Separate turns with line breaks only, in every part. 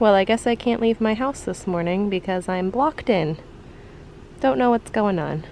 Well, I guess I can't leave my house this morning because I'm blocked in. Don't know what's going on.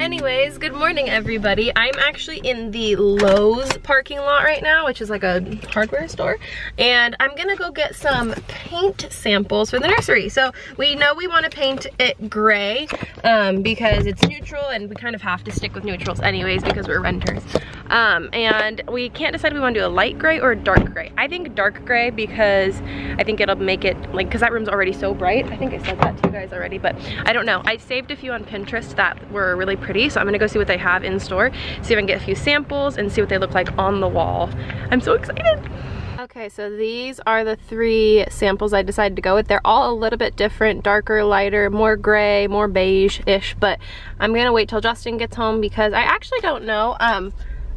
Anyways, good morning everybody. I'm actually in the Lowe's parking lot right now, which is like a hardware store. And I'm gonna go get some paint samples for the nursery. So we know we wanna paint it gray um, because it's neutral and we kind of have to stick with neutrals anyways because we're renters. Um, and we can't decide we wanna do a light gray or a dark gray. I think dark gray because I think it'll make it, like, cause that room's already so bright. I think I said that to you guys already, but I don't know. I saved a few on Pinterest that were really pretty, so I'm gonna go see what they have in store, see if I can get a few samples and see what they look like on the wall. I'm so excited. Okay, so these are the three samples I decided to go with. They're all a little bit different, darker, lighter, more gray, more beige-ish, but I'm gonna wait till Justin gets home because I actually don't know. Um,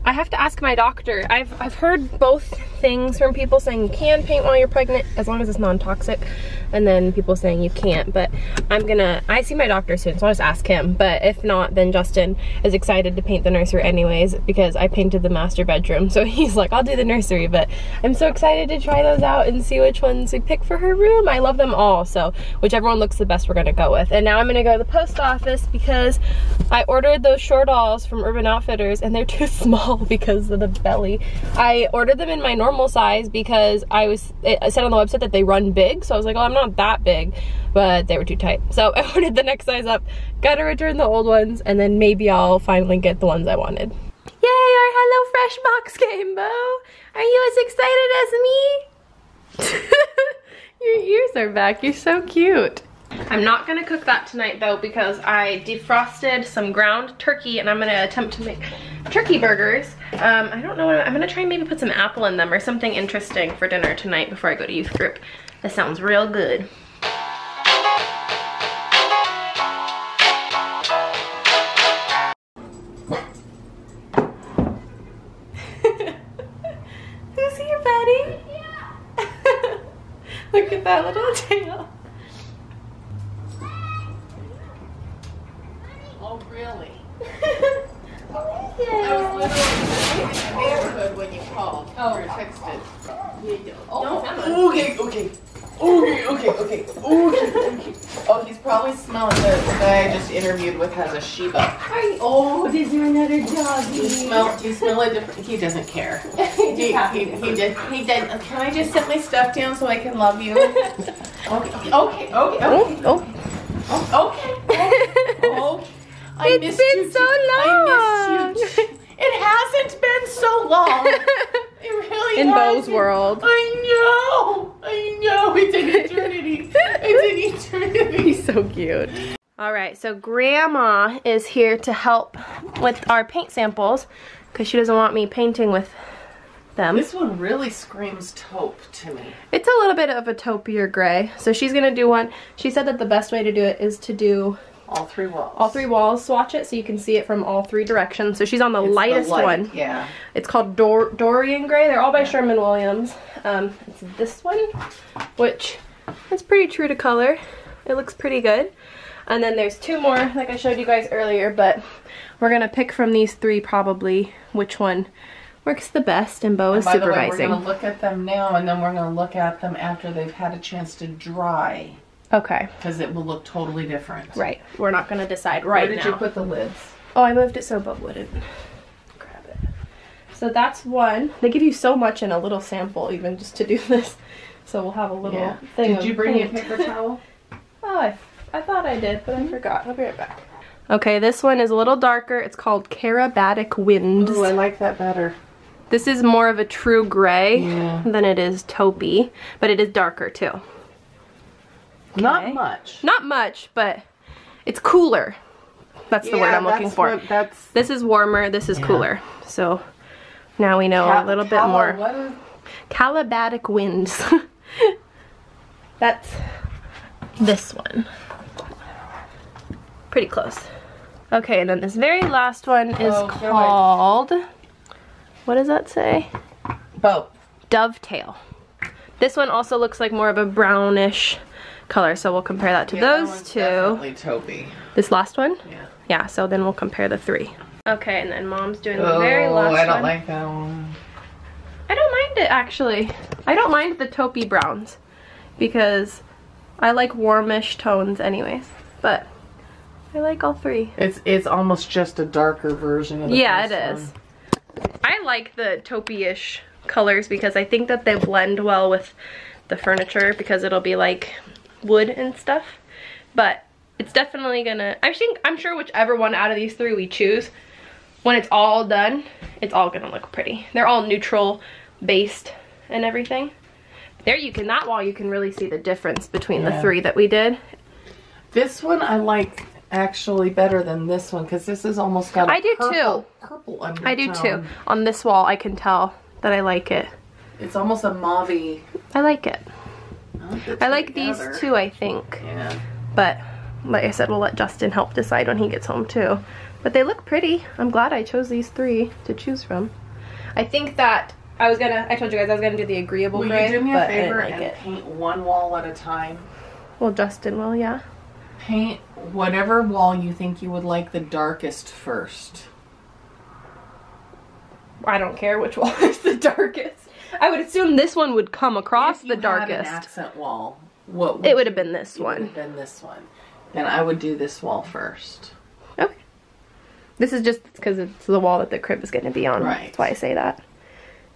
I have to ask my doctor. I've, I've heard both things from people saying you can paint while you're pregnant as long as it's non-toxic and then people saying you can't but I'm gonna I see my doctor soon so I'll just ask him but if not then Justin is excited to paint the nursery anyways because I painted the master bedroom so he's like I'll do the nursery but I'm so excited to try those out and see which ones we pick for her room. I love them all so whichever one looks the best we're gonna go with. And now I'm gonna go to the post office because I ordered those shortalls from Urban Outfitters and they're too small because of the belly I ordered them in my normal size because I was it said on the website that they run big so I was like oh I'm not that big, but they were too tight. So I ordered the next size up, gotta return the old ones, and then maybe I'll finally get the ones I wanted. Yay, our HelloFresh box came, Bo! Are you as excited as me? Your ears are back, you're so cute. I'm not gonna cook that tonight though because I defrosted some ground turkey and I'm gonna attempt to make turkey burgers. Um, I don't know, I'm gonna try and maybe put some apple in them or something interesting for dinner tonight before I go to youth group. That sounds real good. Who's here, buddy? Yeah. Look at that little tail.
Oh, really? I was literally in the neighborhood when you called oh. or texted. Oh, okay, okay. Okay, okay, okay, okay, okay. Oh, he's probably smelling the, the guy I just interviewed with has a Shiba.
Hi. Oh, is there another dog?
Do you smell? Do you smell a different? He doesn't care. he, he, he, he did. He did. Uh, can I just set my stuff down so I can love you? okay, okay, okay, okay.
Oh,
oh. oh okay. I
it's
missed
been
you.
so long.
I missed you. It hasn't been so long. It really
In
hasn't.
Bo's world.
I know. I know. It's an eternity. it's an eternity.
He's so cute. All right, so grandma is here to help with our paint samples because she doesn't want me painting with them.
This one really screams taupe to me.
It's a little bit of a taupier gray. So she's gonna do one. She said that the best way to do it is to do
all three walls.
All three walls. Swatch it so you can see it from all three directions. So she's on the
It's
lightest
light,
one.
Yeah.
It's called Dor Dorian Gray. They're all by Sherman Williams. Um, it's this one, which is pretty true to color. It looks pretty good. And then there's two more, like I showed you guys earlier, but we're gonna pick from these three probably which one works the best, and Bo is
By the way,
supervising.
we're gonna look at them now, and then we're gonna look at them after they've had a chance to dry,
okay,
because it will look totally different.
right. We're not gonna decide right now.
Where did
now.
you put the lids?
Oh, I moved it so Bo wouldn't grab it. So that's one. They give you so much in a little sample, even just to do this. So we'll have a little
Yeah.
thing.
Did you bring a
paint.
paper towel?
Oh, I, I thought I did, but I mm-hmm. forgot. I'll be right back. Okay, this one is a little darker. It's called Karabatic Winds.
Ooh, I like that better.
This is more of a true gray
Yeah.
than it is taupey, but it is darker too.
Not much.
Not much, but it's cooler. That's the word I'm looking for.
what- that's
This is warmer, this is
Yeah.
cooler. So now we know
Cal-
a little bit more.
What is,
Calabatic winds. That's this one. Pretty close. Okay, and then this very last one is
Oh,
called, what does that say?
Bo.
Dovetail. This one also looks like more of a brownish color, so we'll compare that to
Yeah,
those two.
Definitely taupey.
This last one?
Yeah.
Yeah, so then we'll compare the three. Okay, and then mom's doing the very
Oh,
last
I don't
one.
like that one.
I don't mind it actually. I don't mind the taupey browns because I like warmish tones anyways. But I like all three.
It's it's almost just a darker version of the
Yeah, it is.
one.
I like the taupey-ish colors because I think that they blend well with the furniture because it'll be like wood and stuff. But it's definitely gonna, I think, I'm sure whichever one out of these three we choose, when it's all done, it's all gonna look pretty. They're all neutral based and everything. There you can, that wall you can really see the difference between the three that we did.
This one I like actually better than this one because this is almost got a
I do too.
purple, Purple undertone.
I do too. On this wall I can tell that I like it.
It's almost a mauve.
I like it. I like these too, I think.
Yeah.
But like I said, we'll let Justin help decide when he gets home too. But they look pretty. I'm glad I chose these three to choose from. I think that I was gonna, I told you guys I was gonna do the agreeable
Will
gray,
you do me a
but
favor
like
and
it.
paint one wall at a time?
Well, Justin will, yeah.
Paint whatever wall you think you would like the darkest first.
I don't care which wall is the darkest. I would assume this one would come across the
you had an
darkest.
accent wall. What
It would have been this
it
one.
been this one. Then I would do this wall first.
Okay. This is just because it's the wall that the crib is going to be on.
Right.
That's why I say that.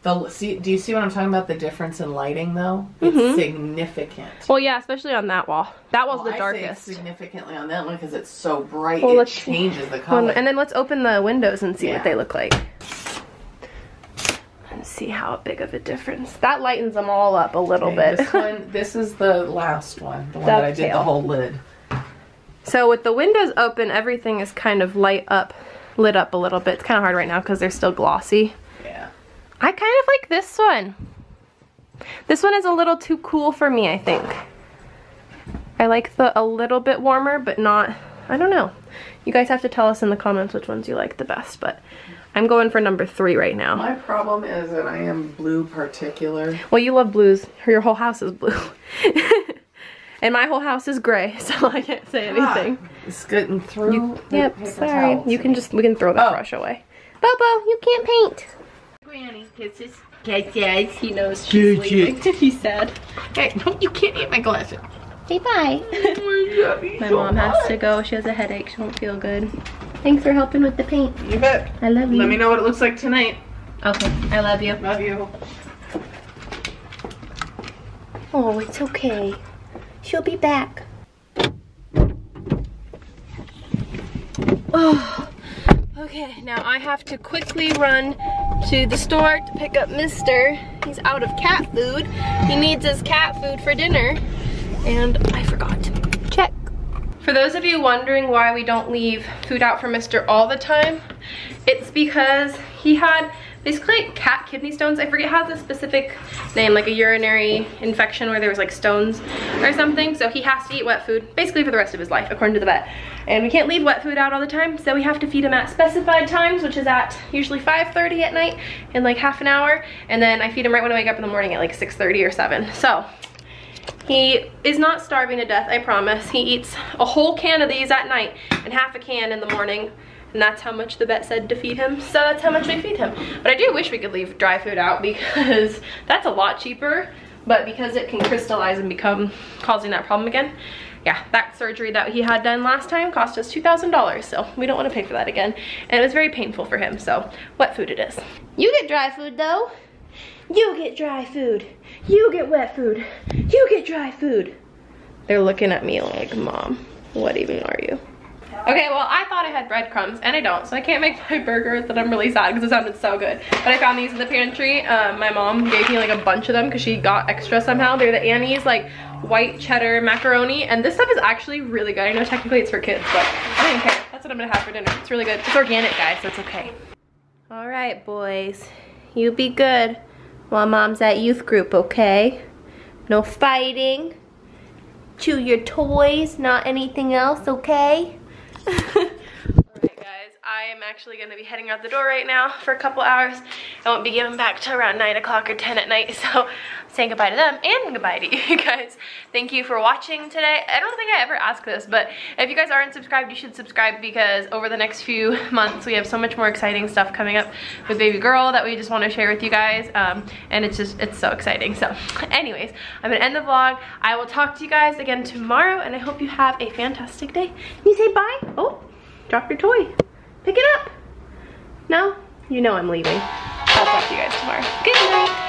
The see, do you see what I'm talking about? The difference in lighting, though, it's
Mhm.
significant.
Well, yeah, especially on that wall. That wall's
Well,
the darkest.
significantly on that one because it's so bright.
Well,
it changes the color.
and then let's open the windows and see
Yeah.
what they look like. See how big of a difference. That lightens them all up a little
Okay,
bit.
This one, this is the last one, the one that I did the whole lid.
so with the windows open, everything is kind of light up, lit up a little bit. It's kind of hard right now because they're still glossy.
Yeah.
I kind of like this one. This one is a little too cool for me, I think. I like the a little bit warmer, but not, I don't know. You guys have to tell us in the comments which ones you like the best, but I'm going for number three right now.
My problem is that I am blue particular.
Well, you love blues. Your whole house is blue. and my whole house is gray, so I can't say anything.
Ah, it's getting through. the
Yep,
paper
sorry.
towel
You can just, we can throw that
Oh.
brush away. Bobo, you can't paint.
Granny kisses. Kisses.
He knows she's leaving. He's sad.
Hey, no, you can't eat my glasses.
Say bye. My mom has to go. She has a headache. She won't feel good. Thanks for helping with the paint.
You bet.
I love you.
Let me know what it looks like tonight.
Okay, I love you.
Love you.
Oh, it's okay. She'll be back. Oh, okay. Now I have to quickly run to the store to pick up Mister. He's out of cat food. He needs his cat food for dinner, and I forgot. Check. For those of you wondering why we don't leave food out for Mister all the time, it's because he had basically cat kidney stones. I forget how the specific name, like a urinary infection where there was like stones or something. So he has to eat wet food basically for the rest of his life, according to the vet. And we can't leave wet food out all the time, so we have to feed him at specified times, which is at usually 5.30 at night in like half an hour. And then I feed him right when I wake up in the morning at like 6.30 or 7. So he is not starving to death, I promise. He eats a whole can of these at night and half a can in the morning. And that's how much the vet said to feed him. So that's how much we feed him. But I do wish we could leave dry food out because that's a lot cheaper. But because it can crystallize and become causing that problem again, yeah, that surgery that he had done last time cost us $2,000. So we don't want to pay for that again. And it was very painful for him. So wet food it is. You get dry food though. You get dry food. You get wet food. You get dry food. They're looking at me like, Mom, what even are you? Okay, well, I thought I had breadcrumbs, and I don't, so I can't make my burger that I'm really sad because it sounded so good. But I found these in the pantry. Um, my mom gave me like a bunch of them because she got extra somehow. They're the Annie's like white cheddar macaroni, and this stuff is actually really good. I know technically it's for kids, but I didn't care. That's what I'm gonna have for dinner. It's really good. It's organic, guys, so it's okay. All right, boys. You be good while mom's at youth group, okay? No fighting. Chew your toys, not anything else, okay? Alright guys, I am actually gonna be heading out the door right now for a couple hours. I won't be giving back till around nine o'clock or 10 at night. So saying goodbye to them and goodbye to you guys. Thank you for watching today. I don't think I ever asked this, but if you guys aren't subscribed, you should subscribe because over the next few months, we have so much more exciting stuff coming up with baby girl that we just want to share with you guys. Um, and it's just, it's so exciting. So anyways, I'm gonna end the vlog. I will talk to you guys again tomorrow and I hope you have a fantastic day. Can you say bye? Oh, drop your toy. Pick it up. No? You know I'm leaving. I'll talk to you guys tomorrow. Good night.